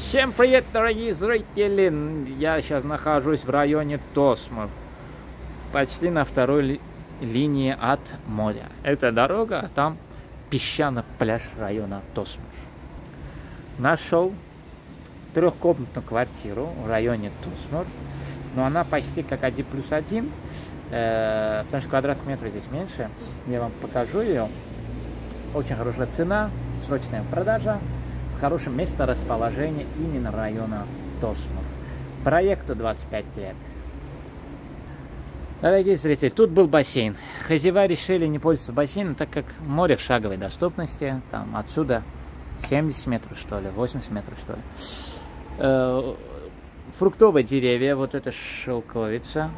Всем привет, дорогие зрители! Я сейчас нахожусь в районе Тосмов, почти на второй ли, линии от моря. Это дорога, а там песчаный пляж района Тосмов. Нашел трехкомнатную квартиру в районе Тосмов, но она почти как 1 плюс 1, э, потому что квадратных метров здесь меньше. Я вам покажу ее. Очень хорошая цена, срочная продажа хорошем месторасположении именно района Тосмур. Проекту 25 лет. Дорогие зрители, тут был бассейн. Хозяева решили не пользоваться бассейном, так как море в шаговой доступности. Там отсюда 70 метров, что ли, 80 метров, что ли. Э, фруктовые деревья, вот это шелковица,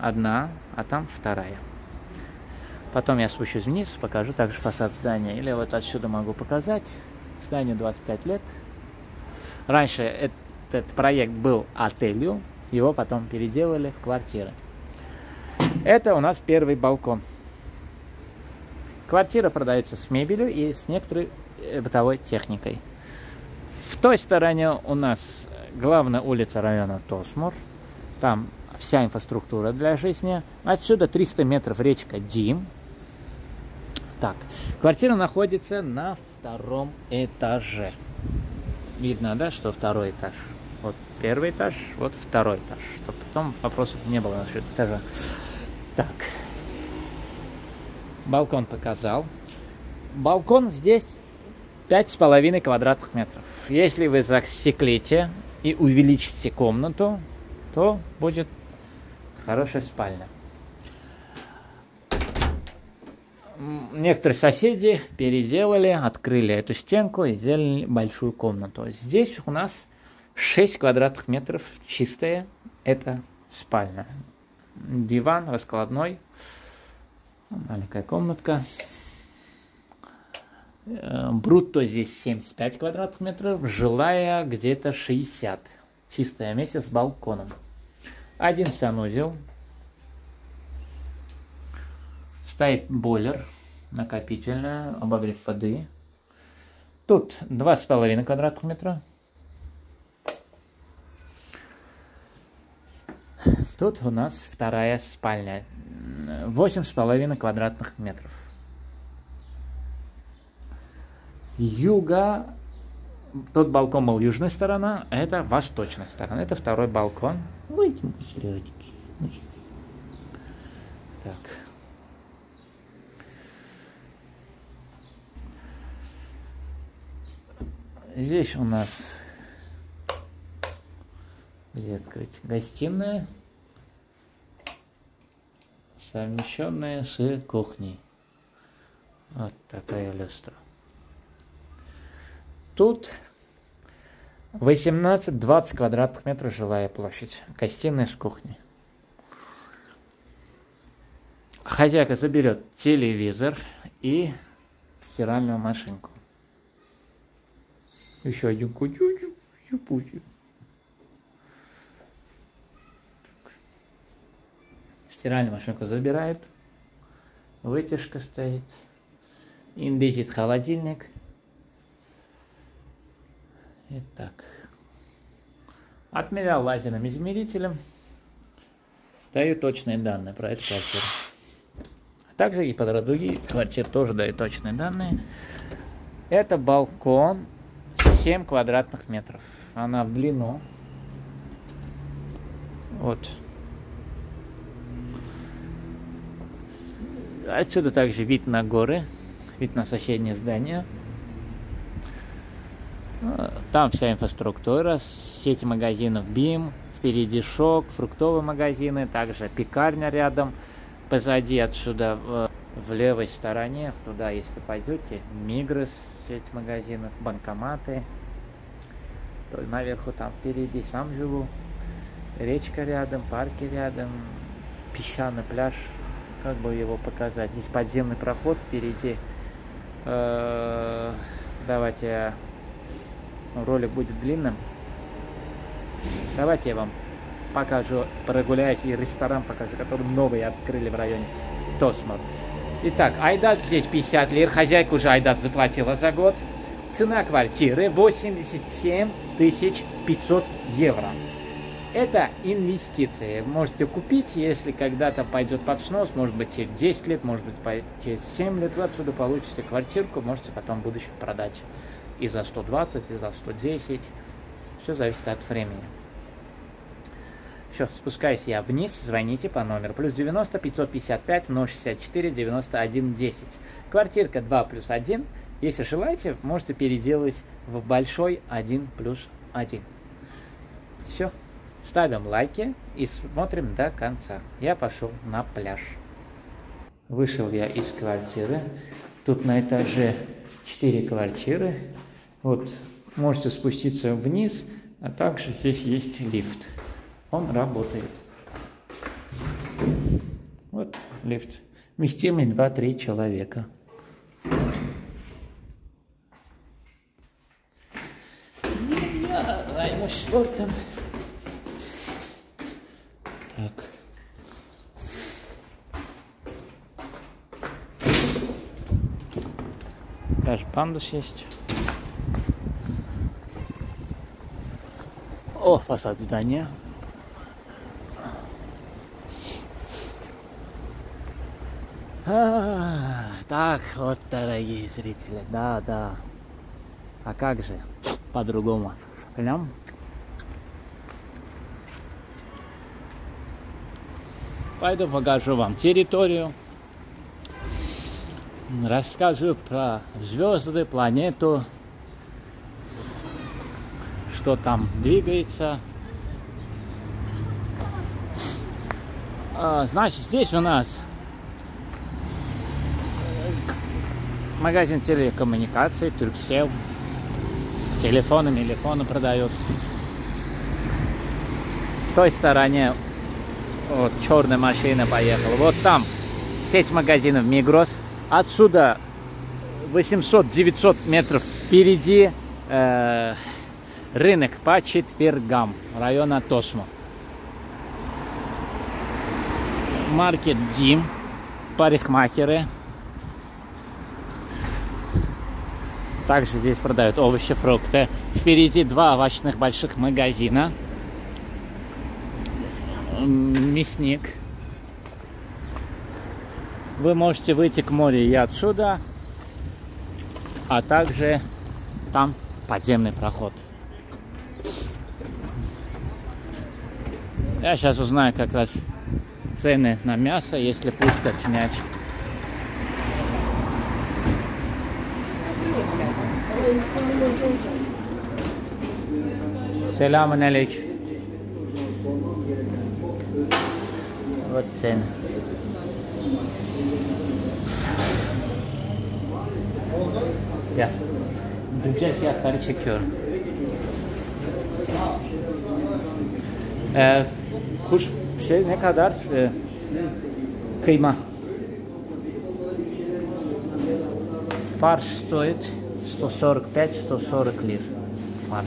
одна, а там вторая. Потом я спущусь вниз, покажу также фасад здания. Или вот отсюда могу показать. Зданию 25 лет. Раньше этот проект был отелью, его потом переделали в квартиры. Это у нас первый балкон. Квартира продается с мебелью и с некоторой э, бытовой техникой. В той стороне у нас главная улица района Тосмур. Там вся инфраструктура для жизни. Отсюда 300 метров речка Дим. Так, квартира находится на втором этаже. Видно, да, что второй этаж. Вот первый этаж, вот второй этаж. Чтобы потом вопросов не было насчет этажа. Так. Балкон показал. Балкон здесь пять с половиной квадратных метров. Если вы засеклите и увеличите комнату, то будет хорошая спальня. Некоторые соседи переделали, открыли эту стенку и сделали большую комнату. Здесь у нас 6 квадратных метров чистая, это спальня. Диван раскладной, маленькая комнатка. Э, брутто здесь 75 квадратных метров, жилая где-то 60. Чистое место с балконом. Один санузел, Стоит бойлер, накопительная, обогрев воды. Тут 2,5 квадратных метра. Тут у нас вторая спальня. 8,5 квадратных метров. Юга, тот балкон был южная сторона, а это восточная сторона. Это второй балкон. Ой, Так. Здесь у нас где открыть гостиная, совмещенная с кухней. Вот такая люстра. Тут 18-20 квадратных метров жилая площадь. Гостиная с кухней. Хозяйка заберет телевизор и стиральную машинку. Еще один котенок. Пути. Стиральную машинку забирают. Вытяжка стоит. Индезит холодильник. Итак. Отмерял лазерным измерителем. Даю точные данные про эту квартиру. Также и по другие квартиры тоже дают точные данные. Это балкон 7 квадратных метров. Она в длину. Вот. Отсюда также вид на горы, вид на соседнее здание. Там вся инфраструктура, сеть магазинов БИМ, впереди ШОК, фруктовые магазины, также пекарня рядом. Позади отсюда в, в левой стороне, туда, если пойдете, Мигрос, сеть магазинов, банкоматы. То наверху там впереди сам живу. Речка рядом, парки рядом, песчаный пляж. Как бы его показать? Здесь подземный проход впереди. Э, давайте ролик будет длинным. Давайте я вам покажу, прогуляюсь и ресторан покажу, который новый открыли в районе Тосмор. Итак, Айдат здесь 50 лир. Хозяйка уже Айдат заплатила за год. Цена квартиры 87 500 евро. Это инвестиции. Можете купить, если когда-то пойдет под снос, может быть через 10 лет, может быть через 7 лет, вы отсюда получите квартирку, можете потом в будущем продать и за 120, и за 110. Все зависит от времени. Все, спускаюсь я вниз, звоните по номеру. Плюс 90 555 064 91 10. Квартирка 2 плюс 1. Если желаете, можете переделать в большой 1 плюс 1. Все. Ставим лайки и смотрим до конца. Я пошел на пляж. Вышел я из квартиры. Тут на этаже 4 квартиры. Вот можете спуститься вниз, а также здесь есть лифт. Он работает. Вот лифт. Вместимый 2-3 человека. Я займусь спортом. Так. Даже пандус есть. О, фасад здания. А, так вот, дорогие зрители, да, да. А как же по-другому? Прям Пойду покажу вам территорию. Расскажу про звезды, планету, что там двигается. А, значит, здесь у нас магазин телекоммуникаций, Турксел. Телефоны, мелефоны продают. В той стороне вот черная машина поехала. Вот там сеть магазинов Мигрос. Отсюда 800-900 метров впереди э, рынок по четвергам района Тосмо. Маркет Дим, парикмахеры. Также здесь продают овощи, фрукты. Впереди два овощных больших магазина. Мясник. Вы можете выйти к морю и отсюда, а также там подземный проход. Я сейчас узнаю как раз цены на мясо, если пустят снять. Selamun aleyküm. Evet sen. Ya. Güncel fiyatları çekiyorum. Ee, kuş şey ne kadar? Ee, kıyma. Farş stoit 145-140 лир. Фарш.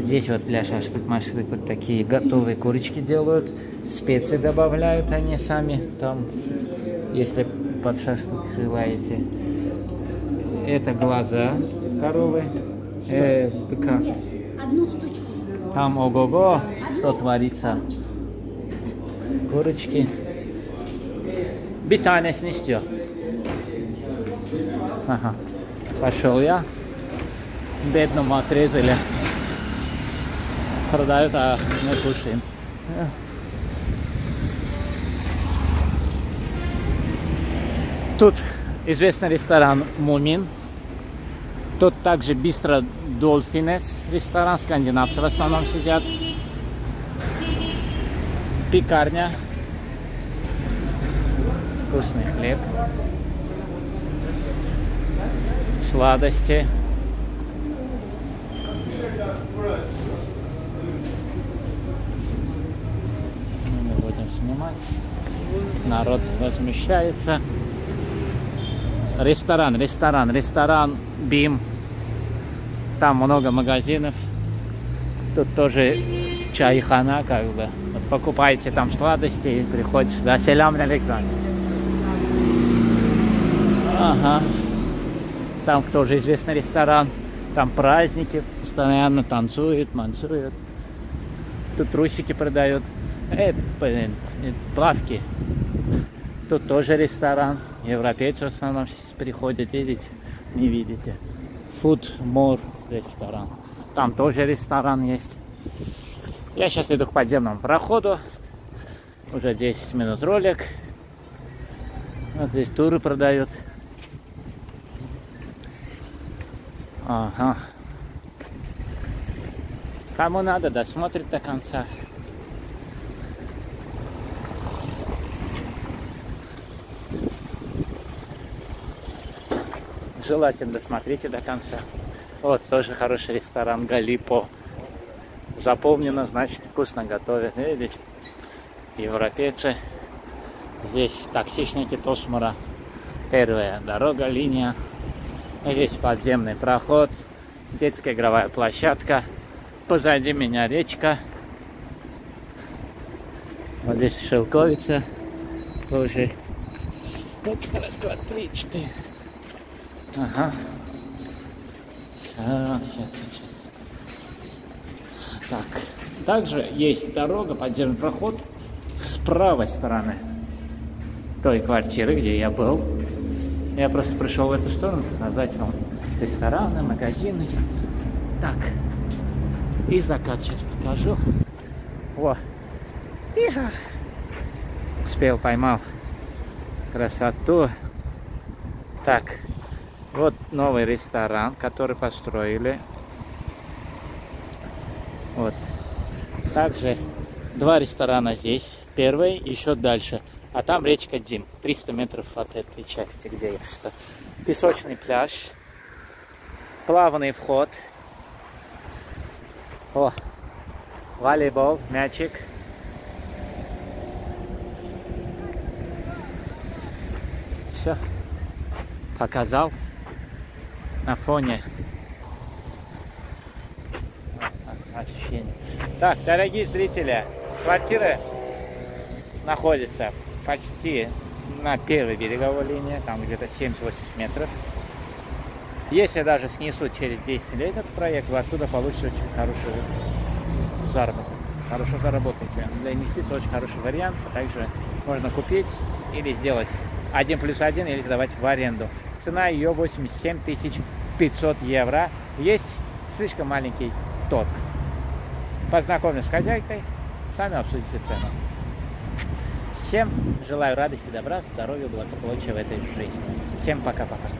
Здесь вот для шашлык машлык вот такие готовые курочки делают. Специи добавляют они сами там, если под шашлык желаете. Это глаза коровы, э, быка. Там ого-го, что творится. Курочки. Bir tanesini istiyor. Ага. Пошел я. Бедному отрезали. Продают, а мы кушаем. Тут известный ресторан Мумин. Тут также Бистро Долфинес ресторан, скандинавцы в основном сидят. Пекарня. Вкусный хлеб. Сладости. Мы будем снимать. Народ возмущается. Ресторан, ресторан, ресторан Бим. Там много магазинов. Тут тоже чайхана, как бы. Вот покупаете там сладости и приходишь сюда. Селям алейкум. Ага. Там тоже известный ресторан. Там праздники, постоянно танцуют, манцуют. Тут трусики продают. Э, блин, плавки. Тут тоже ресторан. Европейцы в основном приходят, видите? Не видите. Food More ресторан. Там тоже ресторан есть. Я сейчас иду к подземному проходу. Уже 10 минут ролик. Вот здесь туры продают. Ага. Кому надо, досмотрит до конца. Желательно досмотрите до конца. Вот, тоже хороший ресторан Галипо. Запомнено, значит, вкусно готовят. Видите? Европейцы. Здесь таксичники Тосмара. Первая дорога, линия. Здесь подземный проход. Детская игровая площадка. Позади меня речка. Вот здесь шелковица. Вот, раз, два, три, четыре. Ага. Сейчас, сейчас. Так. Также есть дорога, подземный проход с правой стороны той квартиры, где я был. Я просто пришел в эту сторону показать вам рестораны, магазины. Так. И закат сейчас покажу. Во. Иха. Успел, поймал красоту. Так. Вот новый ресторан, который построили. Вот. Также два ресторана здесь. Первый еще дальше. А там речка Дим. 300 метров от этой части, где я сейчас. Песочный пляж. Плавный вход. О, волейбол, мячик. Все. Показал на фоне ощущений. Так, дорогие зрители, квартира находится почти на первой береговой линии, там где-то 70-80 метров. Если даже снесут через 10 лет этот проект, вы оттуда получите очень хороший заработок. Хорошо заработаете. Для инвестиций очень хороший вариант. Также можно купить или сделать один плюс один или сдавать в аренду. Цена ее 87 500 евро. Есть слишком маленький торг. Познакомлюсь с хозяйкой, сами обсудите цену. Всем желаю радости, добра, здоровья, благополучия в этой жизни. Всем пока-пока.